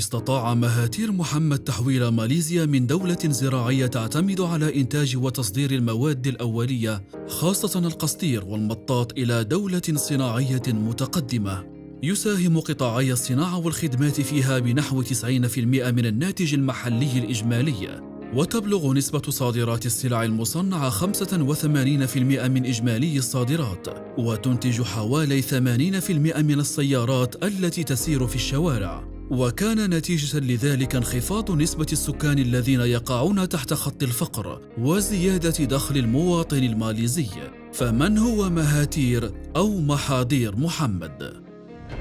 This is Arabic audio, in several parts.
استطاع مهاتير محمد تحويل ماليزيا من دولة زراعية تعتمد على إنتاج وتصدير المواد الأولية خاصة القصدير والمطاط إلى دولة صناعية متقدمة. يساهم قطاعي الصناعة والخدمات فيها بنحو 90% من الناتج المحلي الإجمالي. وتبلغ نسبة صادرات السلع المصنعة 85% من إجمالي الصادرات. وتنتج حوالي 80% من السيارات التي تسير في الشوارع. وكان نتيجة لذلك انخفاض نسبة السكان الذين يقعون تحت خط الفقر وزيادة دخل المواطن الماليزي. فمن هو مهاتير أو محاضير محمد؟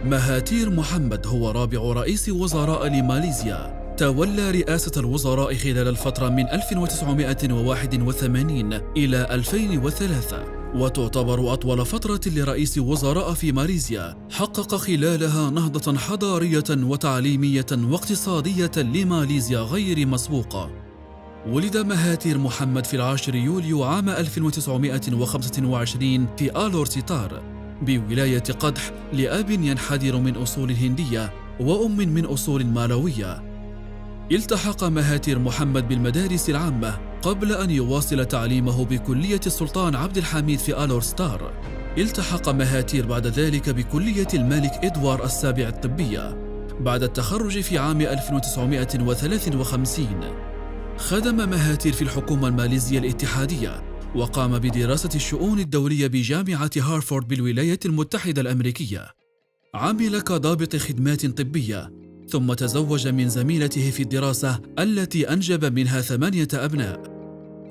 مهاتير محمد هو رابع رئيس وزراء لماليزيا. تولى رئاسة الوزراء خلال الفترة من 1981 إلى 2003 وتعتبر أطول فترة لرئيس وزراء في ماليزيا. حقق خلالها نهضة حضارية وتعليمية واقتصادية لماليزيا غير مسبوقة. ولد مهاتير محمد في العاشر يوليو عام 1925 في آلور سيتار بولاية قدح لأب ينحدر من أصول هندية وأم من أصول مالوية. التحق مهاتير محمد بالمدارس العامة قبل أن يواصل تعليمه بكلية السلطان عبد الحميد في آلور ستار التحق مهاتير بعد ذلك بكلية الملك إدوارد السابع الطبية بعد التخرج في عام 1953 خدم مهاتير في الحكومة الماليزية الاتحادية وقام بدراسة الشؤون الدولية بجامعة هارفورد بالولايات المتحدة الأمريكية. عمل كضابط خدمات طبية ثم تزوج من زميلته في الدراسة التي أنجب منها ثمانية أبناء.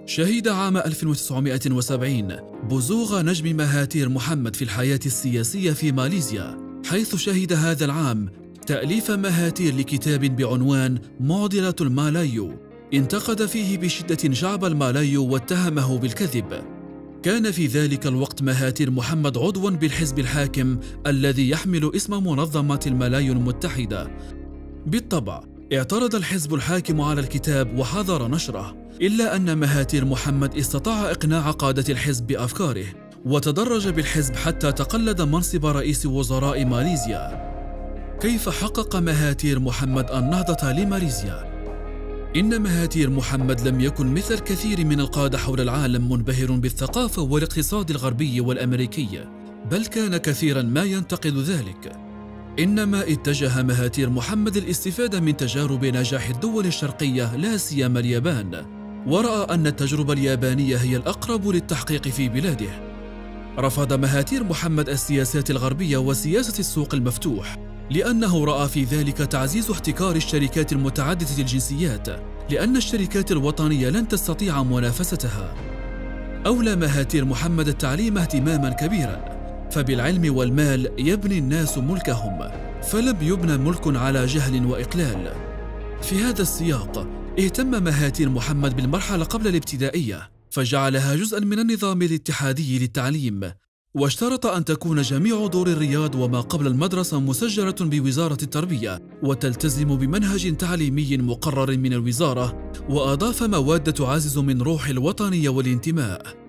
شهد عام 1970 بزوغ نجم مهاتير محمد في الحياة السياسية في ماليزيا حيث شهد هذا العام تأليف مهاتير لكتاب بعنوان معضلة المالايو. انتقد فيه بشدة شعب المالايو واتهمه بالكذب. كان في ذلك الوقت مهاتير محمد عضوا بالحزب الحاكم الذي يحمل اسم منظمة الملايو المتحدة. بالطبع اعترض الحزب الحاكم على الكتاب وحظر نشره إلا أن مهاتير محمد استطاع إقناع قادة الحزب بأفكاره وتدرج بالحزب حتى تقلد منصب رئيس وزراء ماليزيا كيف حقق مهاتير محمد النهضة لماليزيا؟ إن مهاتير محمد لم يكن مثل كثير من القادة حول العالم منبهر بالثقافة والاقتصاد الغربي والأمريكي بل كان كثيرا ما ينتقد ذلك إنما اتجه مهاتير محمد الاستفادة من تجارب نجاح الدول الشرقية لا سيما اليابان. ورأى أن التجربة اليابانية هي الأقرب للتحقيق في بلاده. رفض مهاتير محمد السياسات الغربية وسياسة السوق المفتوح لأنه رأى في ذلك تعزيز احتكار الشركات المتعددة الجنسيات لأن الشركات الوطنية لن تستطيع منافستها. أولى مهاتير محمد التعليم اهتماما كبيرا. فبالعلم والمال يبني الناس ملكهم فلم يبنى ملك على جهل وإقلال. في هذا السياق اهتم مهاتير محمد بالمرحلة قبل الابتدائية فجعلها جزءا من النظام الاتحادي للتعليم واشترط أن تكون جميع دور الرياض وما قبل المدرسة مسجلة بوزارة التربية وتلتزم بمنهج تعليمي مقرر من الوزارة وأضاف مواد تعزز من روح الوطنية والانتماء.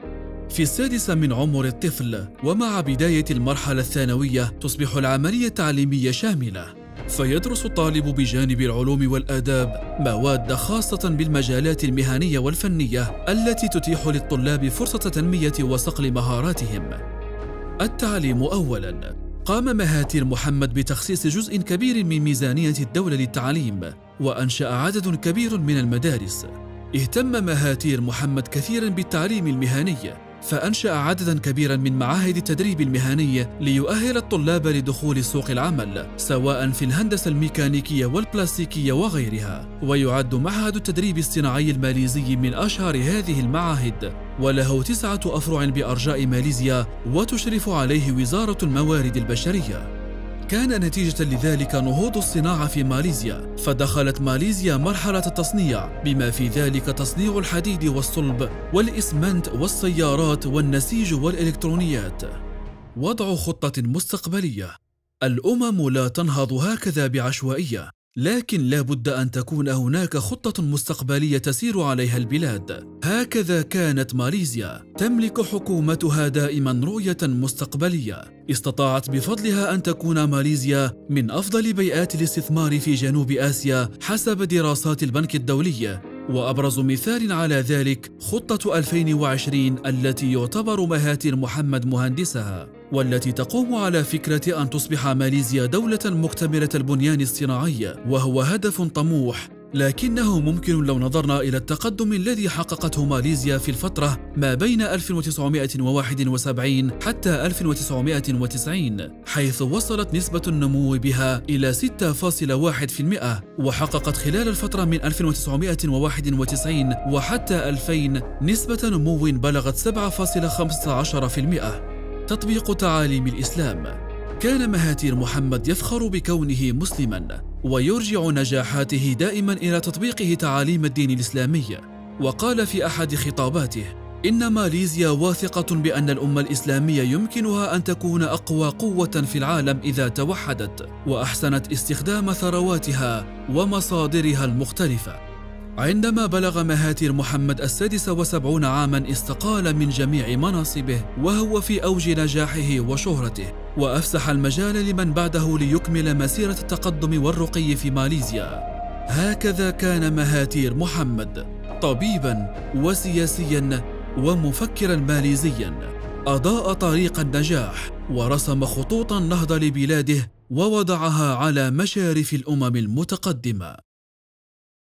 في السادسة من عمر الطفل ومع بداية المرحلة الثانوية تصبح العملية التعليمية شاملة فيدرس الطالب بجانب العلوم والآداب مواد خاصة بالمجالات المهنية والفنية التي تتيح للطلاب فرصة تنمية وصقل مهاراتهم. التعليم أولاً قام مهاتير محمد بتخصيص جزء كبير من ميزانية الدولة للتعليم وأنشأ عدد كبير من المدارس. اهتم مهاتير محمد كثيرا بالتعليم المهني فأنشأ عددا كبيرا من معاهد التدريب المهني ليؤهل الطلاب لدخول سوق العمل سواء في الهندسة الميكانيكية والبلاستيكية وغيرها. ويعد معهد التدريب الصناعي الماليزي من أشهر هذه المعاهد وله تسعة أفرع بأرجاء ماليزيا وتشرف عليه وزارة الموارد البشرية. كان نتيجة لذلك نهوض الصناعة في ماليزيا فدخلت ماليزيا مرحلة التصنيع بما في ذلك تصنيع الحديد والصلب والإسمنت والسيارات والنسيج والإلكترونيات. وضع خطة مستقبلية. الأمم لا تنهض هكذا بعشوائية. لكن لا بد أن تكون هناك خطة مستقبلية تسير عليها البلاد. هكذا كانت ماليزيا تملك حكومتها دائما رؤية مستقبلية. استطاعت بفضلها أن تكون ماليزيا من أفضل بيئات الاستثمار في جنوب آسيا حسب دراسات البنك الدولي. وأبرز مثال على ذلك خطة 2020 التي يعتبر مهاتير محمد مهندسها والتي تقوم على فكرة أن تصبح ماليزيا دولة مكتملة البنيان الصناعي وهو هدف طموح لكنه ممكن لو نظرنا إلى التقدم الذي حققته ماليزيا في الفترة ما بين 1971 حتى 1990 حيث وصلت نسبة النمو بها إلى 6.1% وحققت خلال الفترة من 1991 وحتى 2000 نسبة نمو بلغت 7.15% تطبيق تعاليم الإسلام. كان مهاتير محمد يفخر بكونه مسلما ويرجع نجاحاته دائما إلى تطبيقه تعاليم الدين الإسلامي. وقال في أحد خطاباته إن ماليزيا واثقة بأن الأمة الإسلامية يمكنها أن تكون أقوى قوة في العالم إذا توحدت وأحسنت استخدام ثرواتها ومصادرها المختلفة. عندما بلغ مهاتير محمد السادس وسبعون عاما استقال من جميع مناصبه وهو في أوج نجاحه وشهرته. وأفسح المجال لمن بعده ليكمل مسيرة التقدم والرقي في ماليزيا. هكذا كان مهاتير محمد طبيبا وسياسيا ومفكرا ماليزيا. أضاء طريق النجاح ورسم خطوط النهضة لبلاده ووضعها على مشارف الأمم المتقدمة.